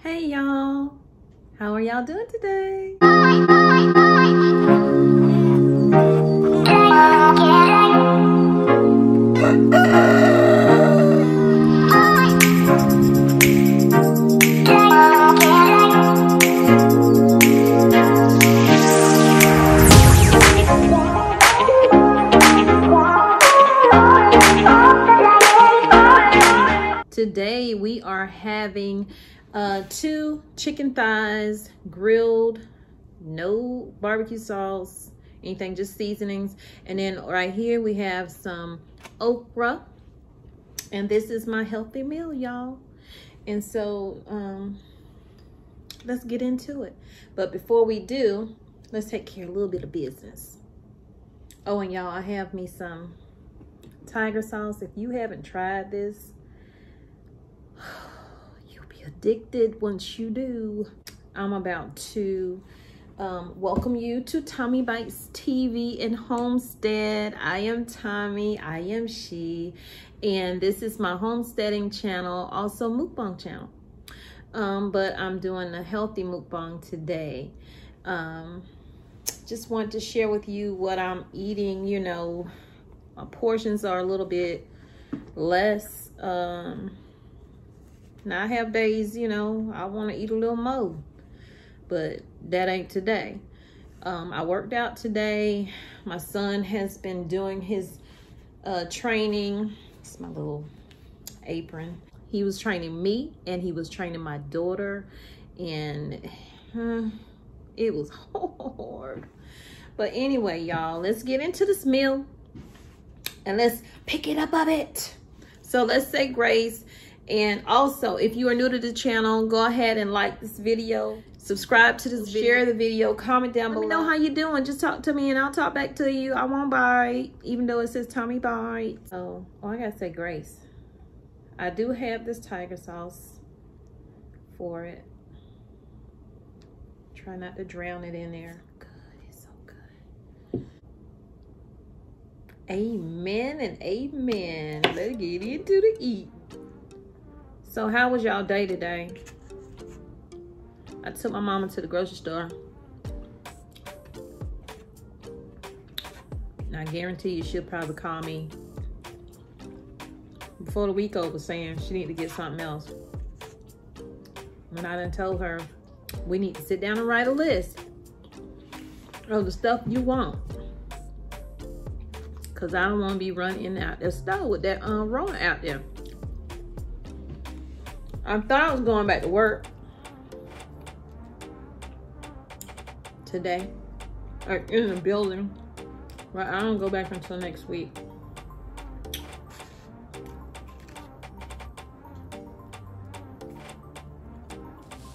Hey y'all, how are y'all doing today? Today we are having uh, two chicken thighs grilled, no barbecue sauce, anything, just seasonings. And then right here we have some okra. And this is my healthy meal, y'all. And so um, let's get into it. But before we do, let's take care of a little bit of business. Oh, and y'all, I have me some tiger sauce. If you haven't tried this, be addicted once you do. I'm about to um, welcome you to Tommy Bites TV in Homestead. I am Tommy, I am she, and this is my homesteading channel, also mukbang channel. Um, but I'm doing a healthy mukbang today. Um, just want to share with you what I'm eating, you know, my portions are a little bit less. Um, now I have days, you know, I want to eat a little more, but that ain't today. Um, I worked out today. My son has been doing his uh, training. It's my little apron. He was training me and he was training my daughter and uh, it was hard. But anyway, y'all, let's get into this meal and let's pick it up a bit. So let's say grace. And also, if you are new to the channel, go ahead and like this video. Subscribe to this video. Share the video. Comment down Let below. Let me know how you're doing. Just talk to me and I'll talk back to you. I won't bite, even though it says Tommy Bite. Oh, oh, I gotta say grace. I do have this tiger sauce for it. Try not to drown it in there. Good, it's so good. Amen and amen. Let's get into the eat. So how was y'all day today? I took my mama to the grocery store. And I guarantee you she'll probably call me before the week over saying she need to get something else. When I done told her we need to sit down and write a list of the stuff you want. Cause I don't want to be running out the store with that um, Rona out there. I thought I was going back to work today, like in the building, but I don't go back until next week.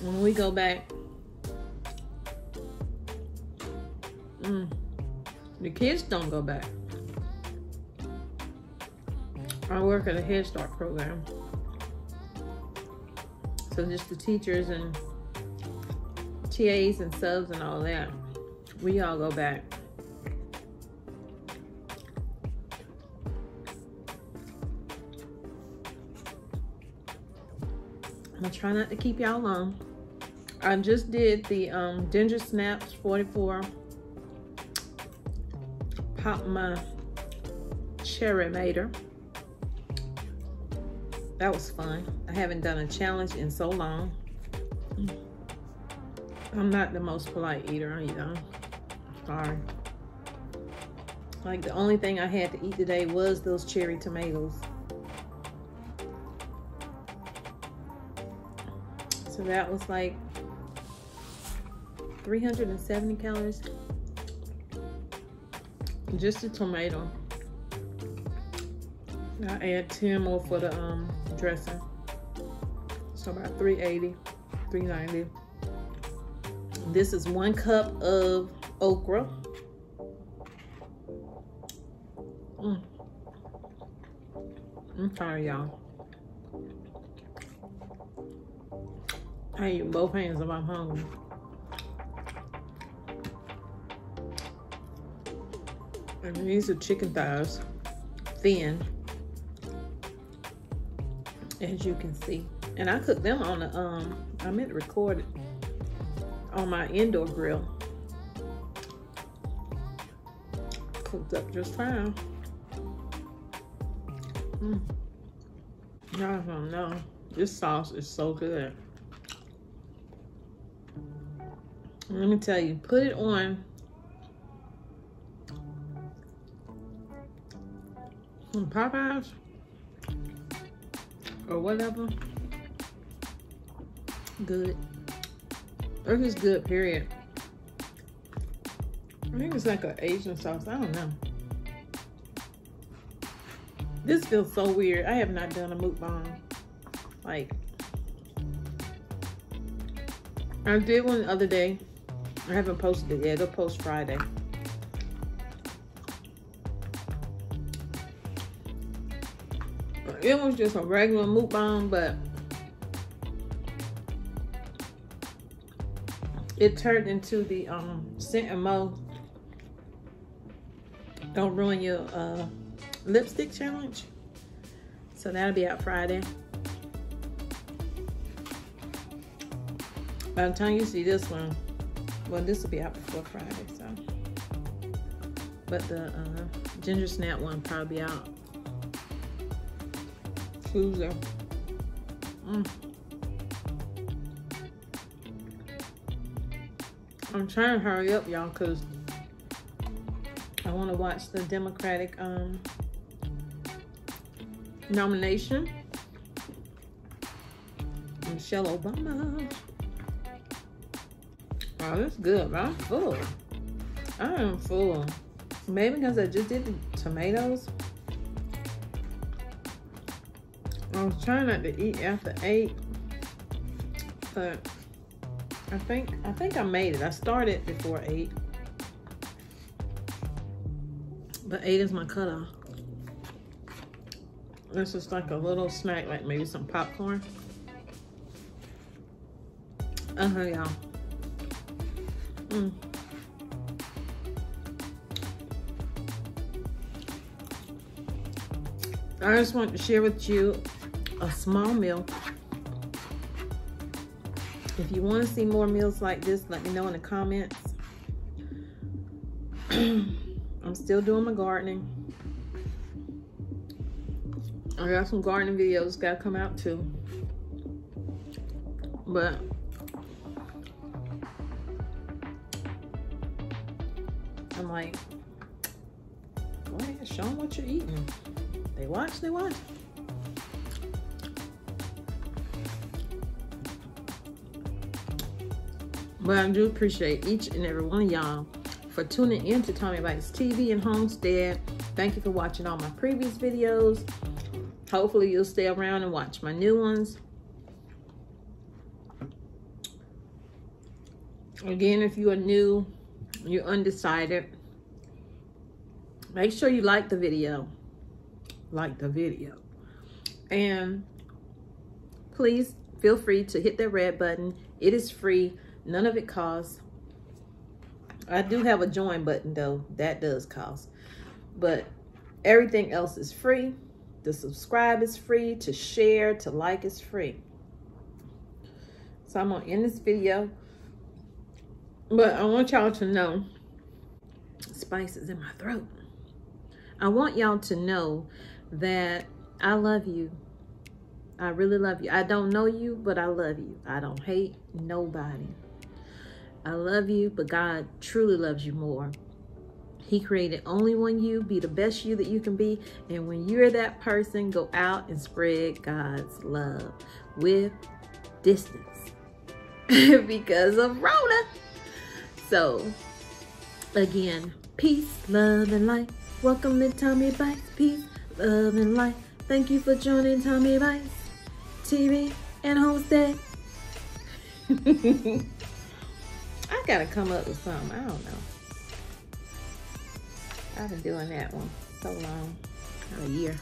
When we go back, mm, the kids don't go back. I work at a Head Start program. So just the teachers and TAs and subs and all that, we all go back. I'm gonna try not to keep y'all long. I just did the um, Ginger Snaps 44. Pop my cherry mater that was fun. I haven't done a challenge in so long. I'm not the most polite eater, you know. Sorry. Like the only thing I had to eat today was those cherry tomatoes. So that was like 370 calories. Just a tomato. I add 10 more for the um, dressing. So about 380, 390. This is one cup of okra. Mm. I'm sorry, y'all. I eat both hands if I'm hungry. And these are chicken thighs, thin as you can see. And I cooked them on the, um, I meant to record it on my indoor grill. Cooked up just fine. Mm. I don't know. This sauce is so good. Let me tell you, put it on Popeyes or whatever. Good. Or just good, period. I think it's like an Asian sauce. I don't know. This feels so weird. I have not done a mukbang. Like, I did one the other day. I haven't posted it yet. It'll post Friday. It was just a regular mukbang, but it turned into the um Scent and Mo Don't Ruin Your uh, Lipstick Challenge. So that'll be out Friday. By the time you see this one, well, this will be out before Friday, so. But the uh, Ginger Snap one probably be Tuesday. Mm. I'm trying to hurry up, y'all, because I want to watch the Democratic um, nomination. Michelle Obama. Oh, that's good, but I'm full. I am full. Maybe because I just did the tomatoes. I was trying not to eat after eight, but I think I think I made it. I started before eight, but eight is my cutoff. This is like a little snack, like maybe some popcorn. Uh huh, y'all. Mm. I just want to share with you a small meal. If you want to see more meals like this, let me know in the comments. I'm still doing my gardening. I got some gardening videos got to come out too. But I'm like, ahead, show them what you're eating. They watch, they watch. But I do appreciate each and every one of y'all for tuning in to Tommy Bites TV and Homestead. Thank you for watching all my previous videos. Hopefully you'll stay around and watch my new ones. Again, if you are new, you're undecided, make sure you like the video. Like the video. And please feel free to hit that red button. It is free. None of it costs. I do have a join button though. That does cost. But everything else is free. The subscribe is free. To share, to like is free. So I'm going to end this video. But I want y'all to know spices in my throat. I want y'all to know that I love you. I really love you. I don't know you, but I love you. I don't hate nobody. I love you, but God truly loves you more. He created only one you. Be the best you that you can be. And when you're that person, go out and spread God's love with distance because of Rona. So, again, peace, love, and light. Welcome to Tommy Bites. Peace, love, and light. Thank you for joining Tommy Bites TV and Homestead. I gotta come up with something. I don't know. I've been doing that one so long, a year.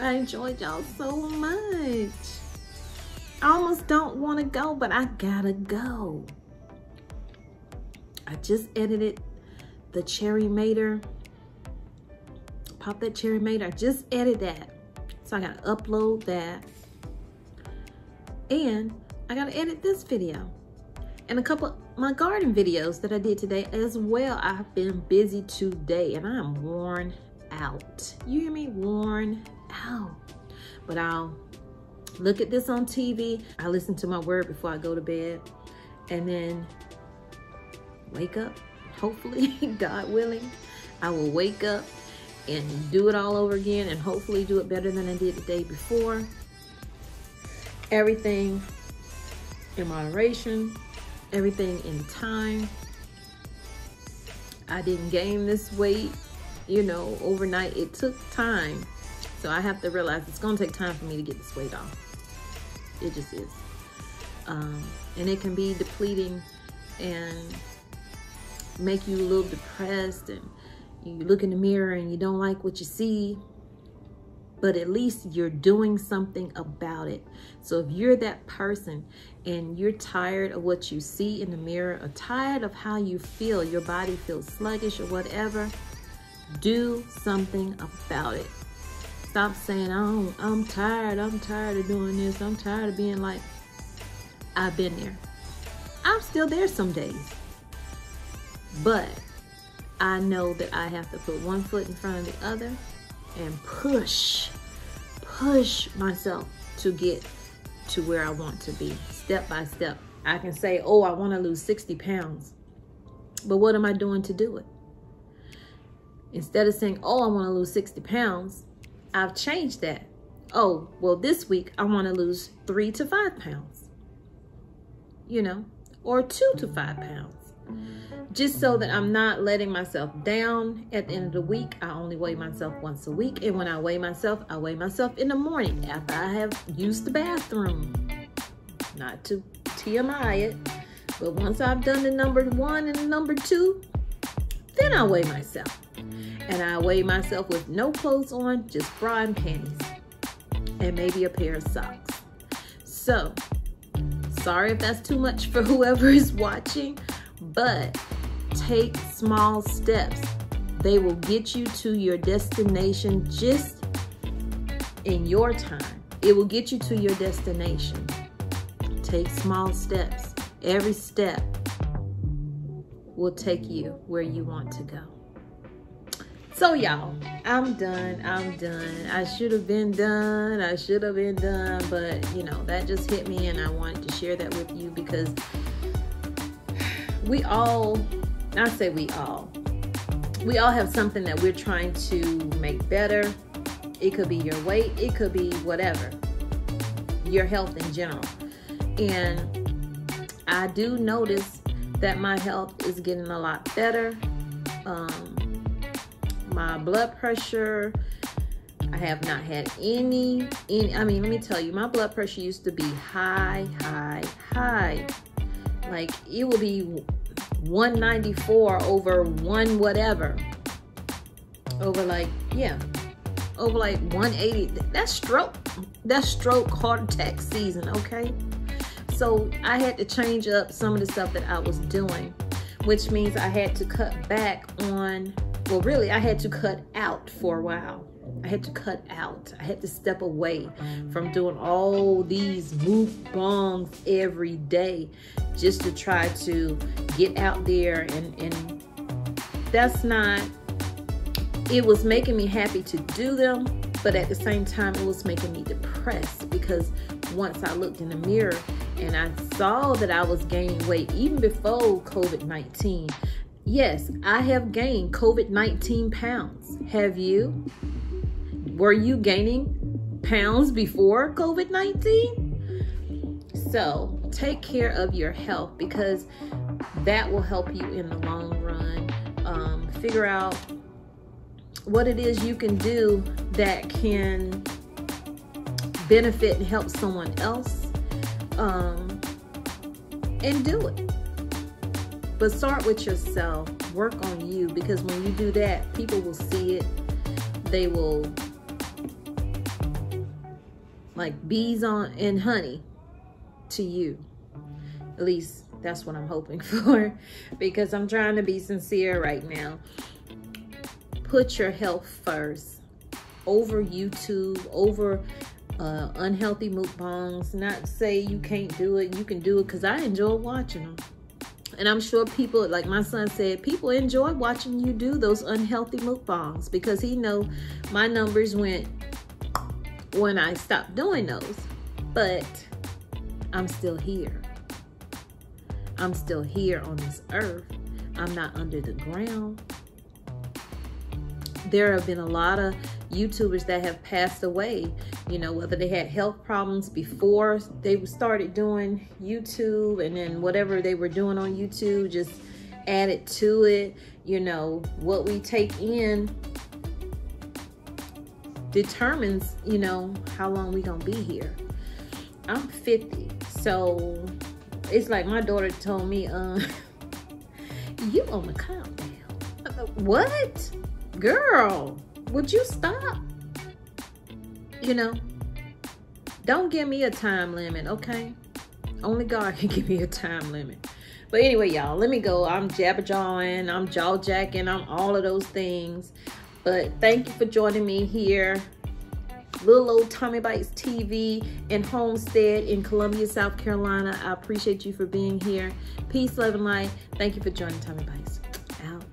I enjoyed y'all so much. I almost don't want to go, but I gotta go. I just edited the Cherry Mater. Pop that Cherry Mater. I just edited that. So I gotta upload that. And I gotta edit this video. And a couple my garden videos that I did today as well. I've been busy today and I'm worn out. You hear me? Worn out. But I'll look at this on TV. I listen to my word before I go to bed. And then wake up. Hopefully, God willing, I will wake up and do it all over again and hopefully do it better than I did the day before. Everything in moderation, everything in time. I didn't gain this weight, you know, overnight. It took time. So I have to realize it's gonna take time for me to get this weight off. It just is. Um, and it can be depleting and make you a little depressed and you look in the mirror and you don't like what you see but at least you're doing something about it. So if you're that person and you're tired of what you see in the mirror or tired of how you feel, your body feels sluggish or whatever, do something about it. Stop saying, oh, I'm tired, I'm tired of doing this, I'm tired of being like, I've been there. I'm still there some days. But I know that I have to put one foot in front of the other and push, push myself to get to where I want to be, step by step. I can say, oh, I want to lose 60 pounds. But what am I doing to do it? Instead of saying, oh, I want to lose 60 pounds, I've changed that. Oh, well, this week I want to lose three to five pounds, you know, or two to five pounds just so that I'm not letting myself down at the end of the week. I only weigh myself once a week. And when I weigh myself, I weigh myself in the morning after I have used the bathroom. Not to TMI it, but once I've done the number one and the number two, then I weigh myself. And I weigh myself with no clothes on, just bra and panties, and maybe a pair of socks. So, sorry if that's too much for whoever is watching, but take small steps. They will get you to your destination just in your time. It will get you to your destination. Take small steps. Every step will take you where you want to go. So y'all, I'm done. I'm done. I should have been done. I should have been done, but you know, that just hit me and I wanted to share that with you because we all, I say we all, we all have something that we're trying to make better. It could be your weight, it could be whatever, your health in general. And I do notice that my health is getting a lot better. Um, my blood pressure, I have not had any, any, I mean, let me tell you, my blood pressure used to be high, high, high. Like it will be 194 over one whatever. Over like, yeah, over like 180. That's stroke. That's stroke heart attack season, okay? So I had to change up some of the stuff that I was doing, which means I had to cut back on, well, really, I had to cut out for a while I had to cut out. I had to step away from doing all these mukbangs every day just to try to get out there and, and that's not, it was making me happy to do them, but at the same time, it was making me depressed because once I looked in the mirror and I saw that I was gaining weight even before COVID-19, yes, I have gained COVID-19 pounds. Have you? were you gaining pounds before COVID 19? So take care of your health because that will help you in the long run. Um, figure out what it is you can do that can benefit and help someone else um, and do it. But start with yourself. Work on you because when you do that, people will see it. They will like bees on and honey to you. At least that's what I'm hoping for because I'm trying to be sincere right now. Put your health first. over YouTube, over uh, unhealthy mukbangs. Not say you can't do it, you can do it because I enjoy watching them. And I'm sure people, like my son said, people enjoy watching you do those unhealthy mukbangs because he know my numbers went when I stopped doing those. But I'm still here. I'm still here on this earth. I'm not under the ground. There have been a lot of YouTubers that have passed away, you know, whether they had health problems before they started doing YouTube and then whatever they were doing on YouTube just added to it. You know, what we take in determines, you know, how long we gonna be here. I'm 50, so it's like my daughter told me, uh, you on the countdown. What? Girl, would you stop? you know, don't give me a time limit, okay? Only God can give me a time limit. But anyway, y'all, let me go. I'm jabber jawing, I'm jaw jacking, I'm all of those things. But thank you for joining me here. Little old Tommy Bites TV in Homestead in Columbia, South Carolina. I appreciate you for being here. Peace, love, and light. Thank you for joining Tommy Bites. Out.